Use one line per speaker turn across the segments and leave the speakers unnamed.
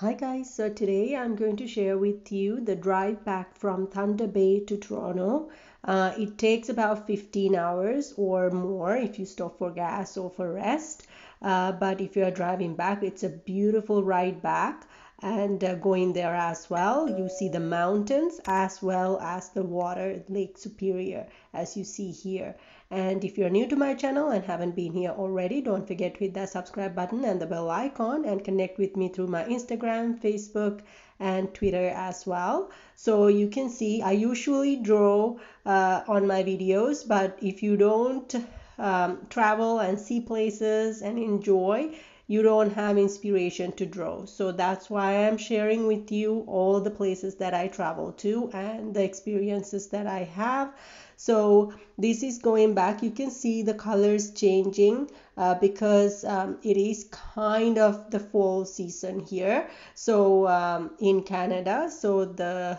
Hi guys, so today I'm going to share with you the drive back from Thunder Bay to Toronto. Uh, it takes about 15 hours or more if you stop for gas or for rest. Uh, but if you're driving back, it's a beautiful ride back and uh, going there as well you see the mountains as well as the water lake superior as you see here and if you're new to my channel and haven't been here already don't forget to hit that subscribe button and the bell icon and connect with me through my instagram facebook and twitter as well. So you can see i usually draw uh, on my videos but if you don't um, travel and see places and enjoy you don't have inspiration to draw. So that's why I'm sharing with you all the places that I travel to and the experiences that I have. So this is going back. You can see the colors changing uh, because um, it is kind of the fall season here. So um, in Canada, so the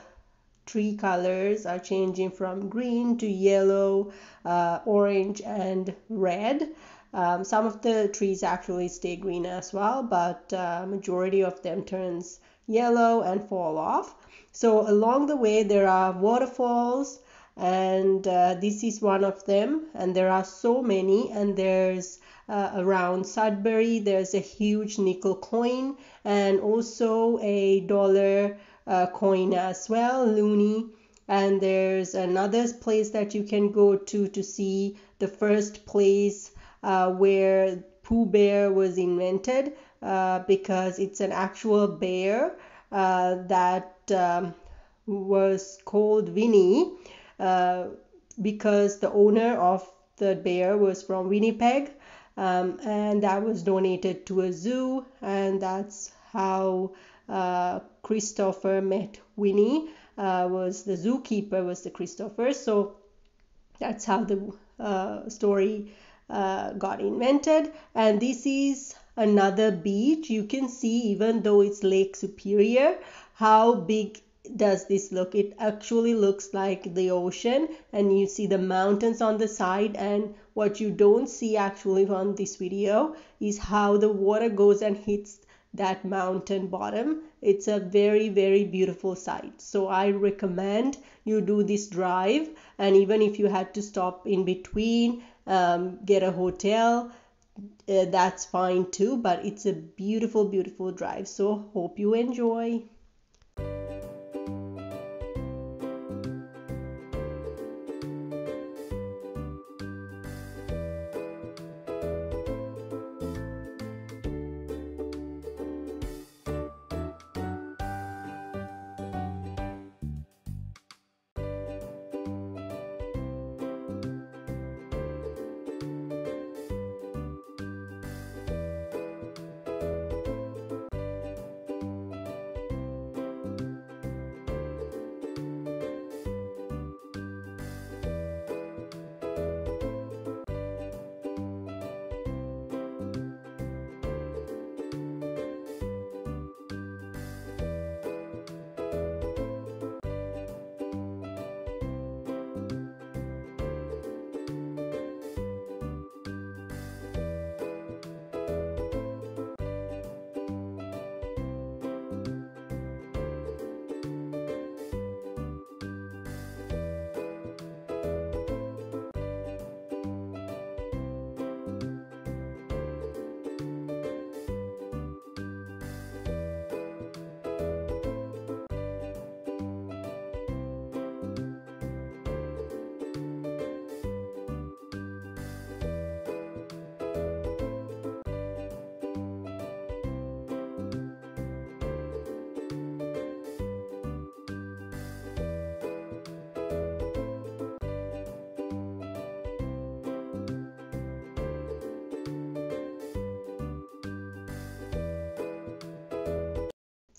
tree colors are changing from green to yellow, uh, orange, and red. Um, some of the trees actually stay green as well, but uh, majority of them turns yellow and fall off. So along the way there are waterfalls and uh, this is one of them and there are so many and there's uh, around Sudbury there's a huge nickel coin and also a dollar uh, coin as well, loonie and there's another place that you can go to to see the first place uh, where Pooh Bear was invented uh, because it's an actual bear uh, that um, was called Winnie uh, because the owner of the bear was from Winnipeg um, and that was donated to a zoo and that's how uh, Christopher met Winnie uh, was the zookeeper was the Christopher. So that's how the story uh, got invented. And this is another beach. You can see even though it's lake superior how big does this look? It actually looks like the ocean and you see the mountains on the side. And what you don't see actually on this video is how the water goes and hits that mountain bottom. It's a very very beautiful sight. So i recommend you do this drive. And even if you had to stop in between um, get a hotel uh, that's fine too but it's a beautiful beautiful drive so hope you enjoy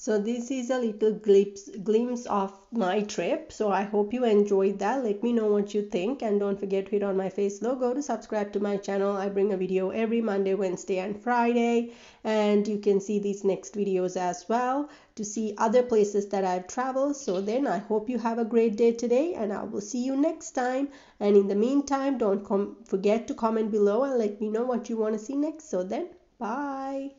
So this is a little glimpse, glimpse of my trip. So I hope you enjoyed that. Let me know what you think and don't forget to hit on my face logo to subscribe to my channel. I bring a video every Monday, Wednesday and Friday and you can see these next videos as well to see other places that I've traveled. So then I hope you have a great day today and I will see you next time. And in the meantime, don't forget to comment below and let me know what you want to see next. So then, bye.